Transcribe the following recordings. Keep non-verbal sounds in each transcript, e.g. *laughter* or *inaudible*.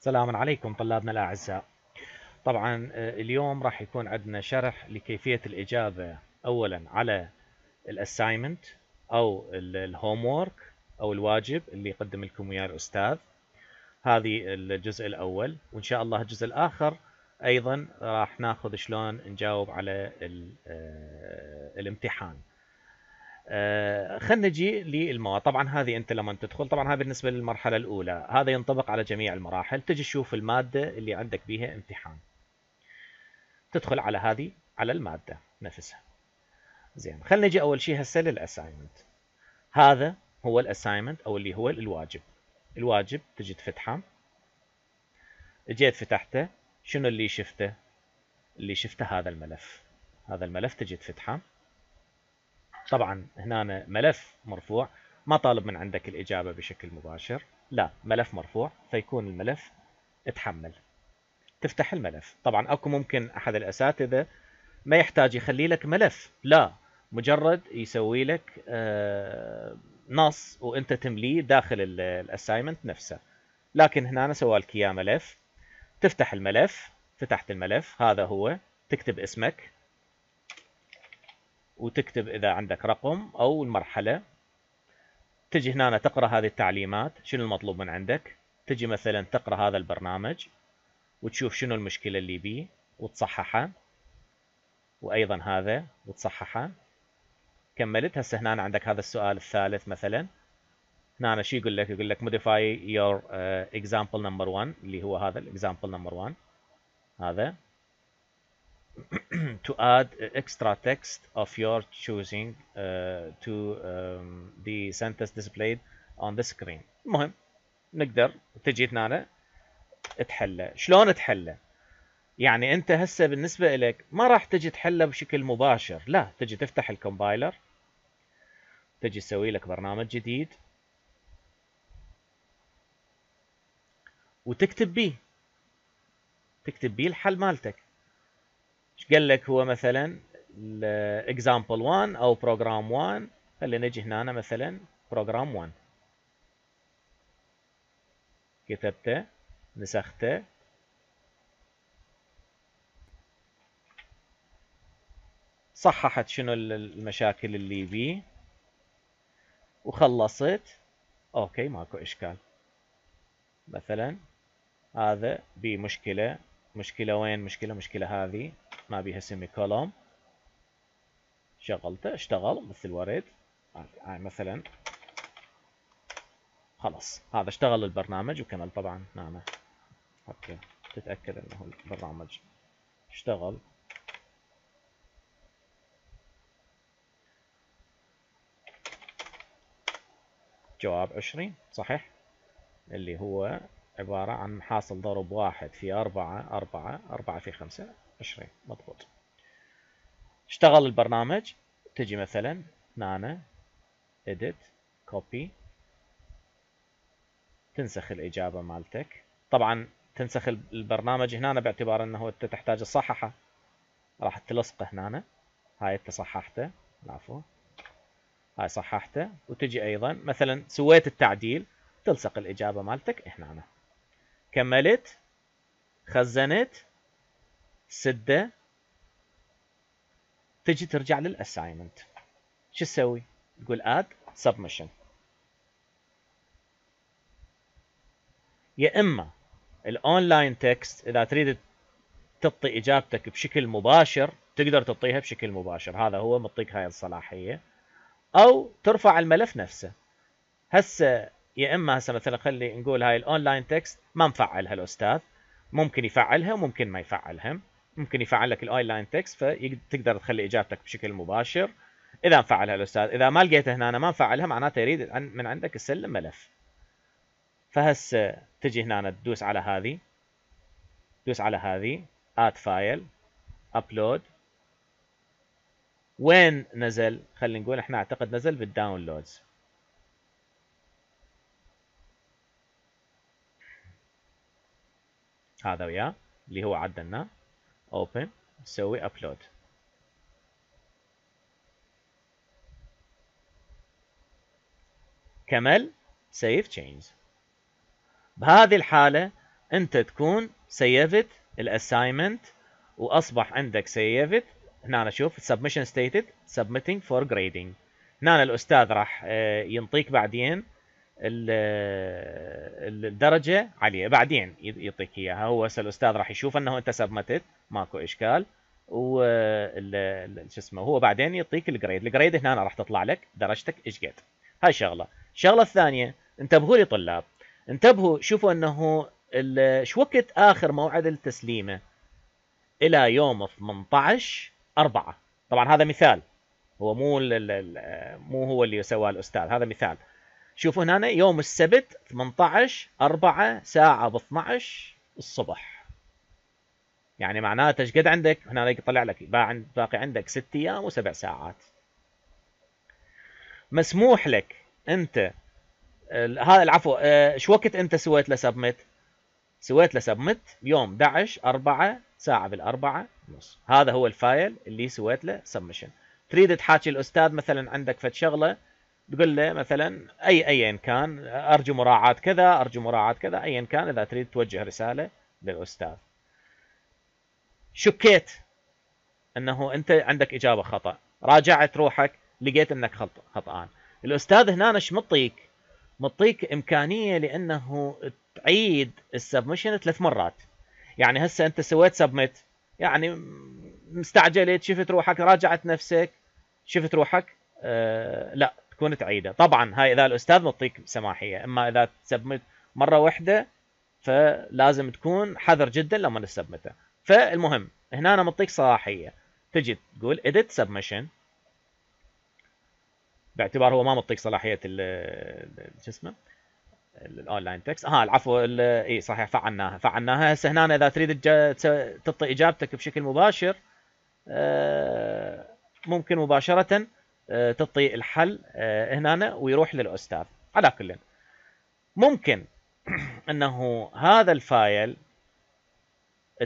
سلام عليكم طلابنا الأعزاء. طبعا آه، اليوم راح يكون عندنا شرح لكيفية الإجابة أولا على ال assignment أو ال homework أو الواجب اللي يقدم لكم إياه الأستاذ. هذه الجزء الأول وإن شاء الله الجزء الآخر أيضا راح ناخذ شلون نجاوب على آه، الامتحان. خلينا نجي للمواد طبعا هذه أنت لما تدخل طبعا هذا بالنسبة للمرحلة الأولى. هذا ينطبق على جميع المراحل. تجي تشوف المادة اللي عندك بيها امتحان. تدخل على هذه على المادة نفسها. زين خلينا نجي أول شيء هسه لل assignment هذا هو ال assignment أو اللي هو الواجب. الواجب تجي تفتحه. جيت فتحته. شنو اللي شفته؟ اللي شفته هذا الملف. هذا الملف تجي تفتحه. طبعا هنا ملف مرفوع ما طالب من عندك الإجابة بشكل مباشر. لا ملف مرفوع فيكون الملف اتحمل. تفتح الملف. طبعا أكو ممكن أحد الأساتذة ما يحتاج يخلي لك ملف. لا مجرد يسوي لك آه، نص وأنت تمليه داخل الاسايمنت نفسه. لكن هنا أنا سوى لك اياه ملف. تفتح الملف فتحت الملف هذا هو تكتب اسمك. وتكتب إذا عندك رقم أو المرحلة. تجي هنا تقرأ هذه التعليمات. شنو المطلوب من عندك؟ تجي مثلا تقرأ هذا البرنامج وتشوف شنو المشكلة اللي بيه وتصححها وأيضا هذا وتصححها كملت هسه هنا عندك هذا السؤال الثالث مثلا. هنا شو يقول لك؟ يقول لك modify your uh, example number 1 اللي هو هذا example number 1 هذا. *clears throat* to add extra text of your choosing uh, to um, the sentence displayed on the screen. المهم نقدر تجي هنا تحله شلون تحله يعني أنت هسه بالنسبة لك ما راح تجي تحله بشكل مباشر. لا تجي تفتح الكومبايلر تجي تسوي لك برنامج جديد وتكتب بيه. تكتب بيه الحل مالتك. قال لك هو مثلا example 1 أو program 1 خلينا نجي هنا مثلا program 1 كتبته نسخته. صححت شنو المشاكل اللي بيه وخلصت. okay ماكو إشكال. مثلا هذا بمشكلة مشكلة وين؟ مشكلة مشكلة هذه. ما بيها سيمي كولوم. شغلته اشتغل مثل ورد هاي مثلا. خلاص. هذا اشتغل البرنامج وكمل طبعا. هنا حتى تتأكد إنه البرنامج اشتغل. جواب عشرين صحيح؟ اللي هو عبارة عن حاصل ضرب واحد في أربعة أربعة أربعة في خمسة عشرين. مضبوط. اشتغل البرنامج. تجي مثلا هنا edit copy تنسخ الإجابة مالتك. طبعا تنسخ البرنامج هنا باعتبار أنه أنت تحتاج تصححه. راح تلصقه هنا. هاي أنت صححته. العفو هاي صححته. وتجي أيضا مثلا سويت التعديل. تلصق الإجابة مالتك هنا. كملت خزنت سدة. تجي ترجع لل assignment شو تسوي؟ تقول add submission يا إما ال online text إذا تريد تعطي إجابتك بشكل مباشر تقدر تعطيها بشكل مباشر. هذا هو مطيك هاي الصلاحية. أو ترفع الملف نفسه. هسه يا إما هسه مثلا خلي نقول هاي ال online text ما مفعلها الأستاذ. ممكن يفعلها وممكن ما يفعلها. ممكن يفعل لك ال online text فتقدر تخلي إجابتك بشكل مباشر. إذا مفعلها الأستاذ إذا ما لقيته هنا أنا ما مفعلها معناته يريد من عندك تسلم ملف. فهسه تجي هنا تدوس على هذه. تدوس على هذه. add file upload وين نزل؟ خلينا نقول إحنا أعتقد نزل بال downloads هذا وياه اللي هو عدلناه open نسوي upload. كمل save change. بهذه الحالة أنت تكون saved ال assignment وأصبح عندك saved هنا أنا شوف submission status submitted for grading. هنا الأستاذ راح آه، ينطيك بعدين. الدرجة عليه. بعدين يعطيك إياها. هو هسه الأستاذ راح يشوف أنه انت submitted ماكو إشكال. و شو اسمه هو بعدين يعطيك ال grade ال grade هنا راح تطلع لك درجتك إيش قد. هاي شغلة. الشغلة الثانية انتبهوا لي طلاب. انتبهوا شوفوا أنه شو وقت آخر موعد التسليمة؟ إلى يوم 18 4 طبعا هذا مثال. هو مو مو هو اللي سواه الأستاذ. هذا مثال. شوفوا هنا يوم السبت 18 4 ساعة ب 12 الصبح. يعني معناته إيش قد عندك؟ هنا يطلع لك باقي عندك 6 أيام وسبع ساعات. مسموح لك أنت هذا العفو آه، شو وقت أنت سويت له submit سويت له submit يوم 11 4 ساعة بالأربعة نص. هذا هو ال file اللي سويت له submission تريد تحاكي الأستاذ مثلا عندك فد شغلة؟ تقول له مثلا أي ايا كان أرجو مراعاة كذا أرجو مراعاة كذا ايا كان إذا تريد توجه رسالة للأستاذ. شكيت أنه أنت عندك إجابة خطأ. راجعت روحك لقيت أنك خطأ خطأ الأستاذ هنا إيش مطيك؟ مطيك إمكانية لأنه تعيد ال submission ثلاث مرات. يعني هسه أنت سويت submit يعني مستعجلت شفت روحك راجعت نفسك شفت روحك؟ آه لا. تكون تعيدة. طبعا هاي إذا الأستاذ مطيك سماحيه إما إذا ت submit مرة واحدة فلازم تكون حذر جدا لما ت submit ه فالمهم هنا أنا مطيك صلاحية. تجي تقول edit submission باعتبار هو ما مطيك صلاحية شو اسمه؟ ال online text. ها العفو إي صحيح فعلناها. فعلناها. هسه هنا إذا تريد تعطي إجابتك بشكل مباشر آه، ممكن مباشرة آه، تعطي الحل آه، هنا ويروح للأستاذ. على كل. ممكن *clears throat* أنه هذا ال file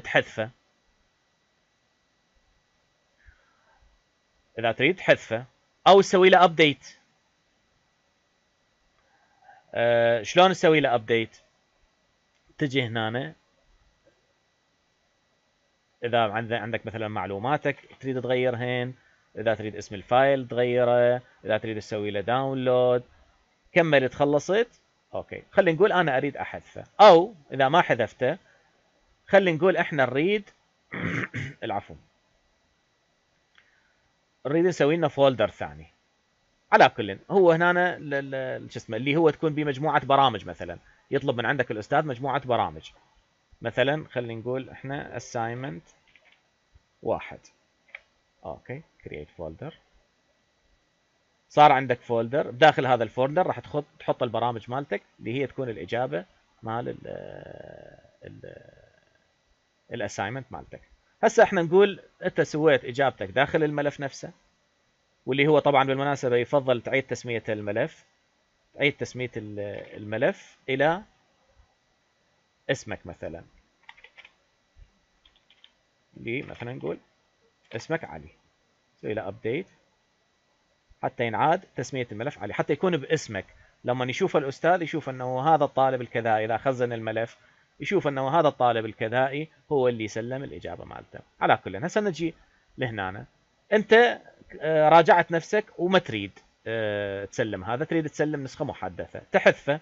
تحذفه. إذا تريد تحذفه أو تسوي له update أه شلون نسوي له update تجي هنا. إذا عندك مثلا معلوماتك تريد تغيرهن. إذا تريد اسم ال file تغيره إذا تريد تسوي له download كملت خلصت okay. خلينا نقول أنا أريد أحذفه. أو إذا ما حذفته خلينا نقول إحنا نريد *coughs* العفو. نريد نسوي لنا folder ثاني. على كل هو هنا شو اسمه اللي هو تكون بمجموعه برامج مثلا. يطلب من عندك الأستاذ مجموعة برامج. مثلا خلينا نقول إحنا assignment واحد. okay. create folder صار عندك folder بداخل هذا ال folder راح تحط تحط البرامج مالتك اللي هي تكون الإجابة مال ال assignment مالتك. هسه إحنا نقول انت سويت إجابتك داخل الملف نفسه واللي هو طبعا بالمناسبة يفضل تعيد تسمية الملف تعيد تسمية الملف إلى اسمك مثلا. اللي مثلا نقول اسمك علي. له ابديت حتى ينعاد تسمية الملف علي حتى يكون باسمك. لما يشوف الأستاذ يشوف أنه هذا الطالب الكذائي إذا خزن الملف يشوف أنه هذا الطالب الكذائي هو اللي سلم الإجابة مالته. على كل هسه نجي لهنا. أنت آه، راجعت نفسك وما تريد آه، تسلم هذا تريد تسلم نسخة محدثة. تحذفه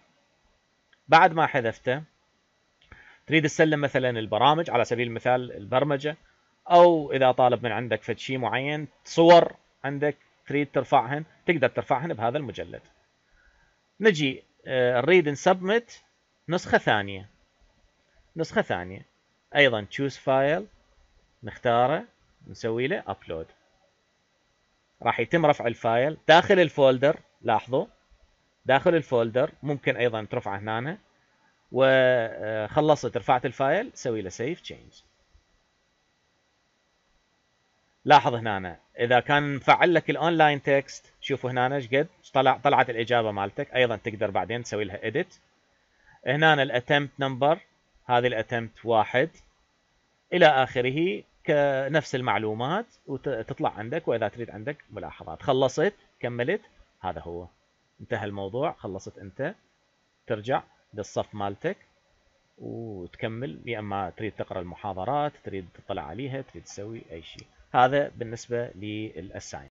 بعد ما حذفته تريد تسلم مثلا البرامج على سبيل المثال البرمجة. أو إذا طالب من عندك فد شيء معين صور عندك تريد ترفعهن تقدر ترفعهن بهذا المجلد. نجي نريد ن submit نسخة ثانية. نسخة ثانية. أيضا choose file نختاره نسوي له upload راح يتم رفع ال file داخل ال folder لاحظوا. داخل ال folder ممكن أيضا ترفعه هنا. وخلصت رفعت ال file سوي له save change لاحظ هنا إذا كان مفعل لك ال online text شوفوا هنا إيش قد؟ طلع؟ طلعت الإجابة مالتك أيضا تقدر بعدين تسوي لها edit هنا ال attempt number هذه ال attempt واحد. إلى آخره كنفس المعلومات وتطلع عندك وإذا تريد عندك ملاحظات. خلصت كملت هذا هو. انتهى الموضوع خلصت أنت. ترجع للصف مالتك وتكمل. يا إما تريد تقرأ المحاضرات تريد تطلع عليها تريد تسوي أي شيء. هذا بالنسبة للاساين